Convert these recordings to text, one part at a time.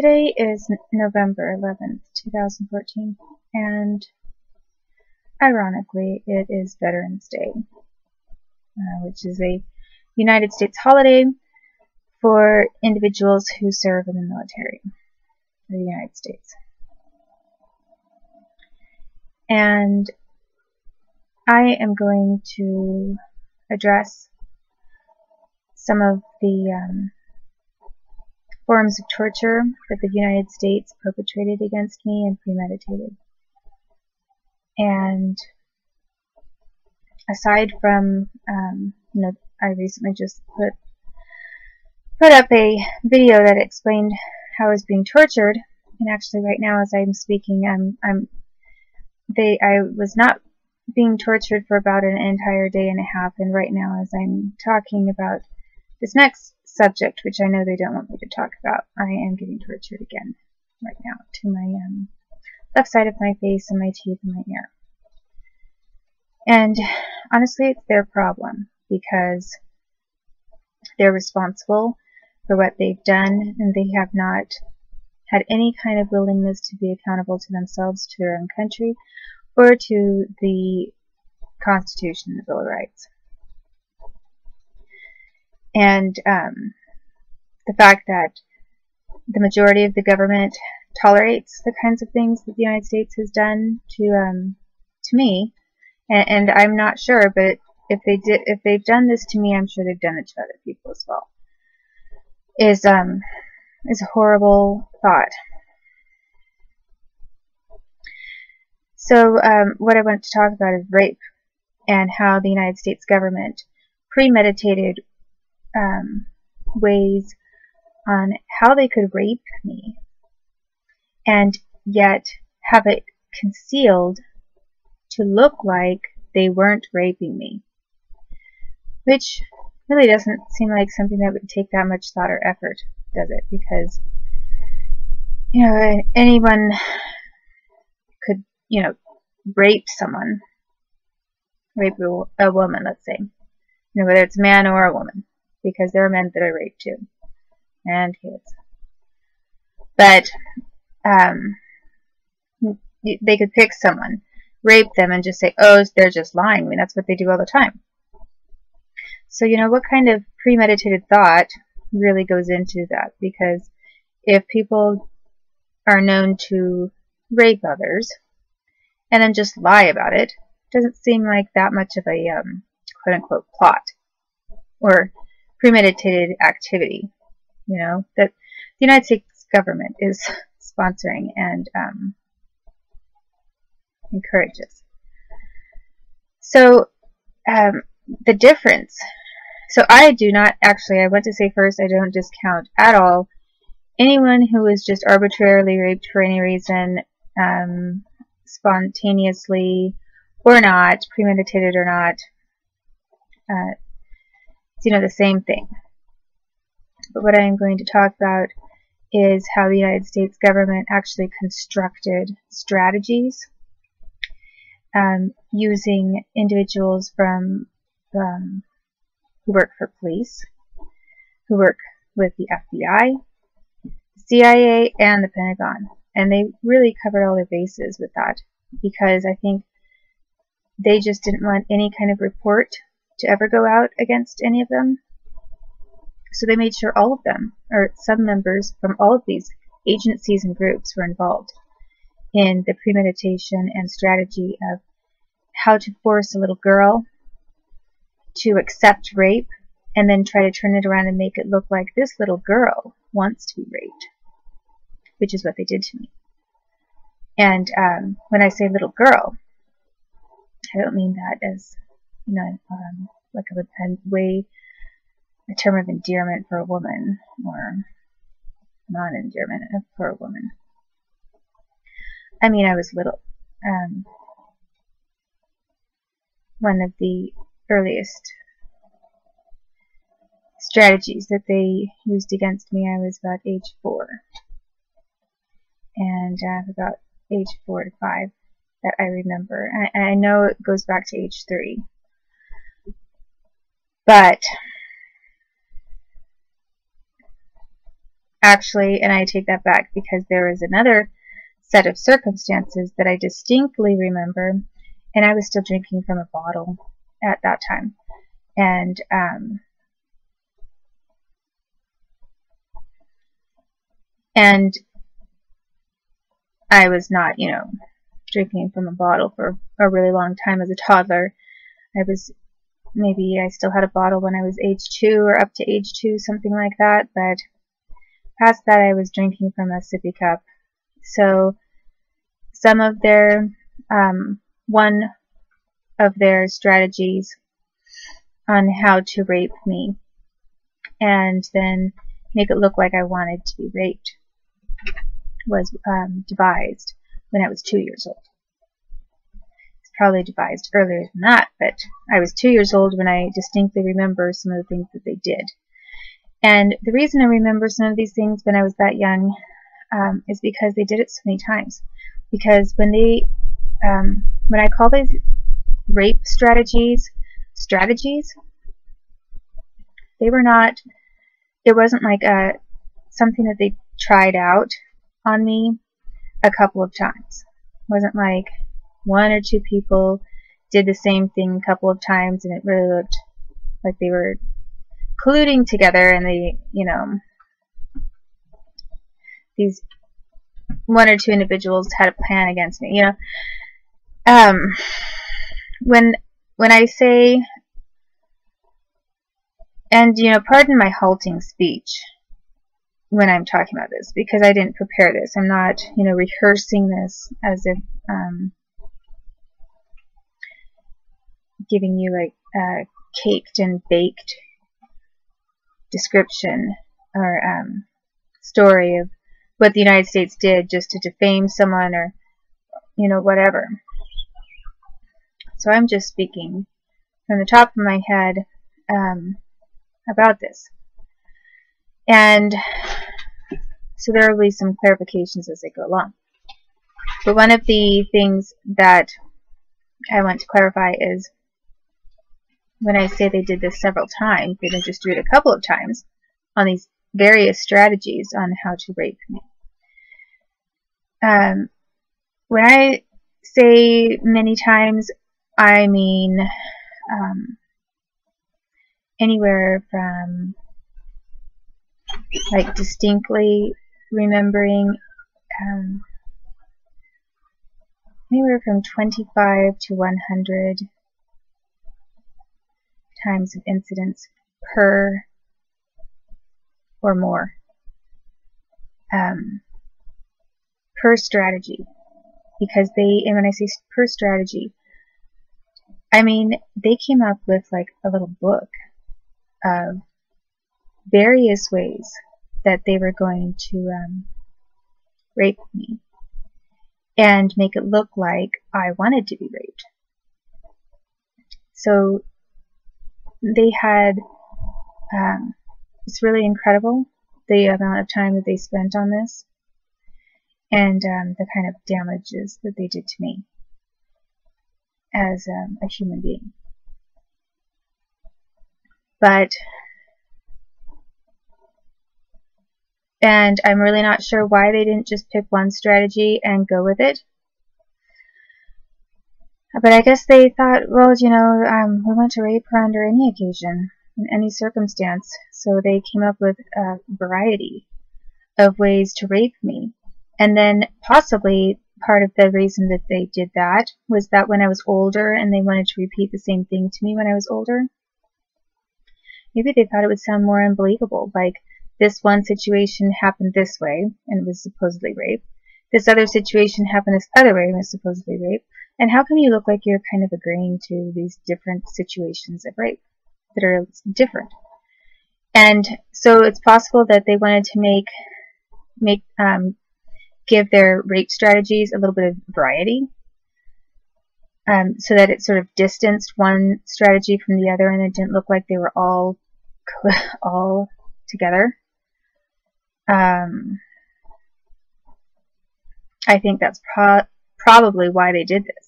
Today is November 11th, 2014, and ironically, it is Veterans Day, uh, which is a United States holiday for individuals who serve in the military of the United States. And I am going to address some of the um, forms of torture that the United States perpetrated against me and premeditated. And aside from, um, you know, I recently just put put up a video that explained how I was being tortured, and actually right now as I'm speaking, I'm I'm they I was not being tortured for about an entire day and a half, and right now as I'm talking about this next subject, which I know they don't want me to talk about, I am getting tortured again right now to my um, left side of my face and my teeth and my ear. And honestly, it's their problem because they're responsible for what they've done and they have not had any kind of willingness to be accountable to themselves, to their own country, or to the Constitution, the Bill of Rights. And um, the fact that the majority of the government tolerates the kinds of things that the United States has done to um, to me, and, and I'm not sure, but if they did, if they've done this to me, I'm sure they've done it to other people as well. Is um is a horrible thought. So um, what I want to talk about is rape and how the United States government premeditated um, ways on how they could rape me and yet have it concealed to look like they weren't raping me. Which really doesn't seem like something that would take that much thought or effort, does it? Because, you know, anyone could, you know, rape someone, rape a, a woman, let's say, you know, whether it's a man or a woman because there are men that are raped too, and kids. But um, they could pick someone, rape them, and just say, "Oh, they're just lying." I mean, that's what they do all the time. So you know, what kind of premeditated thought really goes into that? Because if people are known to rape others and then just lie about it, doesn't seem like that much of a um, quote unquote plot or premeditated activity, you know, that the United States government is sponsoring and um, encourages. So um, the difference, so I do not actually, I want to say first, I don't discount at all anyone who is just arbitrarily raped for any reason, um, spontaneously or not, premeditated or not, uh, it's, you know, the same thing. But what I am going to talk about is how the United States government actually constructed strategies um, using individuals from um, who work for police, who work with the FBI, CIA, and the Pentagon. And they really covered all their bases with that because I think they just didn't want any kind of report to ever go out against any of them. So they made sure all of them, or some members from all of these agencies and groups were involved in the premeditation and strategy of how to force a little girl to accept rape and then try to turn it around and make it look like this little girl wants to be raped, which is what they did to me. And um, when I say little girl, I don't mean that as you know, um, like a, a way, a term of endearment for a woman, or non-endearment for a woman. I mean, I was little. Um, one of the earliest strategies that they used against me, I was about age four. And uh, about age four to five that I remember. I, I know it goes back to age three. But actually, and I take that back because there is another set of circumstances that I distinctly remember, and I was still drinking from a bottle at that time. And um, and I was not, you know, drinking from a bottle for a really long time as a toddler. I was maybe I still had a bottle when I was age two or up to age two, something like that, but past that I was drinking from a sippy cup. So some of their, um, one of their strategies on how to rape me and then make it look like I wanted to be raped was um, devised when I was two years old. Probably devised earlier than that, but I was two years old when I distinctly remember some of the things that they did. And the reason I remember some of these things when I was that young um, is because they did it so many times. Because when they, um, when I call these rape strategies strategies, they were not, it wasn't like a, something that they tried out on me a couple of times. It wasn't like one or two people did the same thing a couple of times and it really looked like they were colluding together and they, you know, these one or two individuals had a plan against me, you know. Um, when when I say, and you know, pardon my halting speech when I'm talking about this because I didn't prepare this. I'm not, you know, rehearsing this as if um, giving you a, a caked and baked description or um, story of what the United States did just to defame someone or, you know, whatever. So I'm just speaking from the top of my head um, about this. And so there will be some clarifications as I go along. But one of the things that I want to clarify is when I say they did this several times, they didn't just do it a couple of times on these various strategies on how to rape me. Um, when I say many times, I mean um, anywhere from like distinctly remembering um, anywhere from 25 to 100 times of incidents per or more um, per strategy because they and when I say per strategy I mean they came up with like a little book of various ways that they were going to um, rape me and make it look like I wanted to be raped. So they had, um, it's really incredible the amount of time that they spent on this and um, the kind of damages that they did to me as um, a human being. But and I'm really not sure why they didn't just pick one strategy and go with it. But I guess they thought, well, you know, um, we want to rape her under any occasion, in any circumstance, so they came up with a variety of ways to rape me. And then possibly part of the reason that they did that was that when I was older and they wanted to repeat the same thing to me when I was older, maybe they thought it would sound more unbelievable, like, this one situation happened this way and it was supposedly rape. This other situation happened this other way and was supposedly rape. And how come you look like you're kind of agreeing to these different situations of rape that are different? And so it's possible that they wanted to make make um, give their rape strategies a little bit of variety, um, so that it sort of distanced one strategy from the other, and it didn't look like they were all all together. Um, I think that's pro probably why they did this.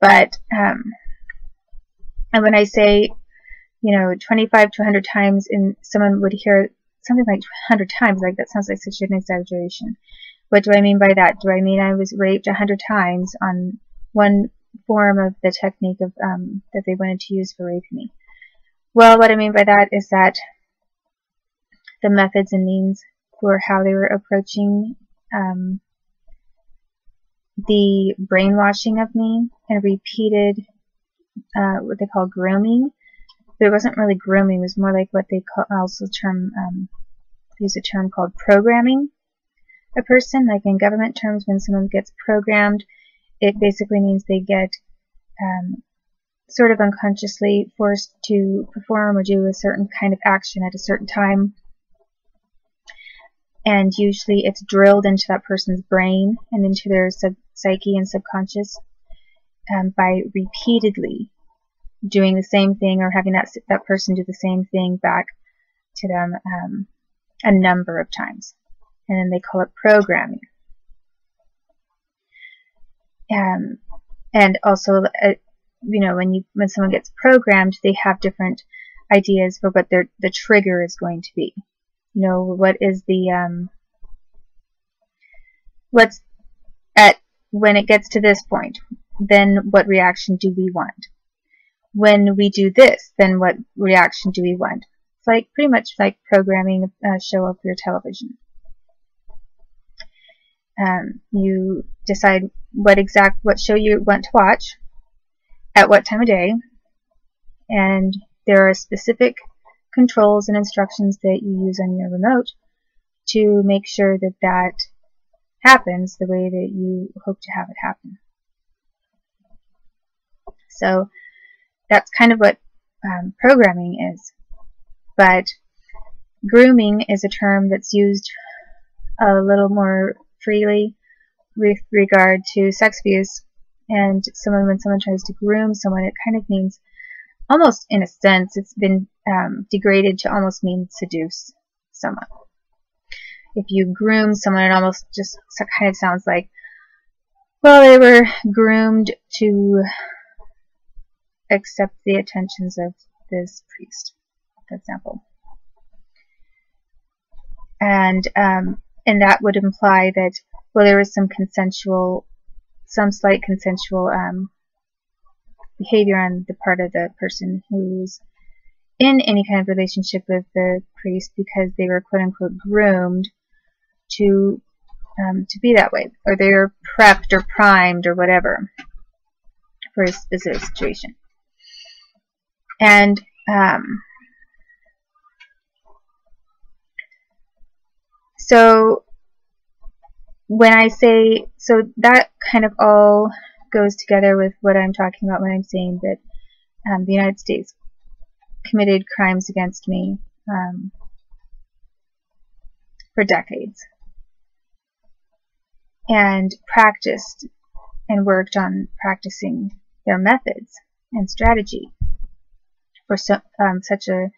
But, um, and when I say, you know, 25 to 100 times and someone would hear something like 100 times. Like that sounds like such an exaggeration. What do I mean by that? Do I mean I was raped 100 times on one form of the technique of um, that they wanted to use for raping me? Well, what I mean by that is that the methods and means for how they were approaching um, the brainwashing of me and repeated uh, what they call grooming. But it wasn't really grooming; it was more like what they call also term um, use a term called programming a person. Like in government terms, when someone gets programmed, it basically means they get um, sort of unconsciously forced to perform or do a certain kind of action at a certain time and usually it's drilled into that person's brain and into their sub psyche and subconscious um, by repeatedly doing the same thing or having that that person do the same thing back to them um, a number of times, and then they call it programming. Um, and also, uh, you know, when you when someone gets programmed, they have different ideas for what their the trigger is going to be you know, what is the, um, what's at, when it gets to this point, then what reaction do we want? When we do this, then what reaction do we want? It's like pretty much like programming a show of your television. Um, you decide what exact what show you want to watch at what time of day and there are specific controls and instructions that you use on your remote to make sure that that happens the way that you hope to have it happen. So that's kind of what um, programming is. But grooming is a term that's used a little more freely with regard to sex abuse. And someone, when someone tries to groom someone, it kind of means almost in a sense, it's been um, degraded to almost mean seduce someone. If you groom someone, it almost just kind of sounds like, well, they were groomed to accept the attentions of this priest, for example. And um, and that would imply that well, there was some consensual, some slight consensual um, behavior on the part of the person who's in any kind of relationship with the priest because they were quote unquote groomed to um, to be that way, or they're prepped or primed or whatever for a specific situation. And um, so when I say so, that kind of all goes together with what I'm talking about when I'm saying that um, the United States committed crimes against me um, for decades and practiced and worked on practicing their methods and strategy for so, um, such a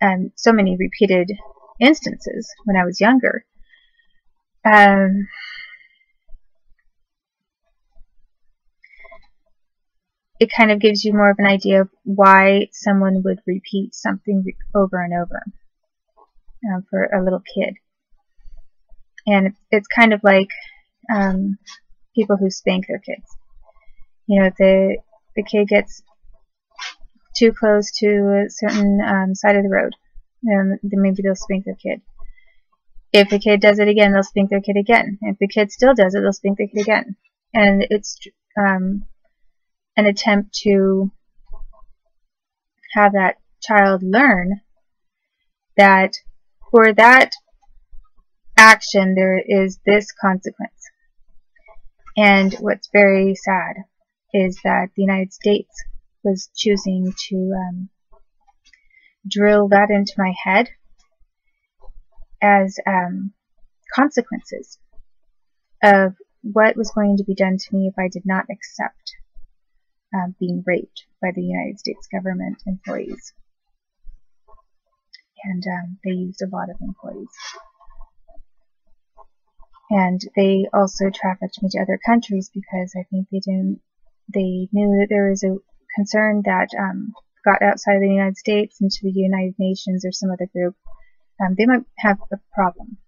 um, so many repeated instances when I was younger. Um, it kind of gives you more of an idea of why someone would repeat something over and over um, for a little kid. And it's kind of like um, people who spank their kids. You know, if the, the kid gets too close to a certain um, side of the road, then, maybe they'll spank their kid. If the kid does it again, they'll spank their kid again. If the kid still does it, they'll spank their kid again. And it's um, an attempt to have that child learn that for that action there is this consequence. And what's very sad is that the United States was choosing to um, drill that into my head as um, consequences of what was going to be done to me if I did not accept um, being raped by the United States government employees. And um, they used a lot of employees. And they also trafficked me to other countries because I think they didn't, they knew that there was a concern that um, got outside of the United States into the United Nations or some other group um, they might have a problem.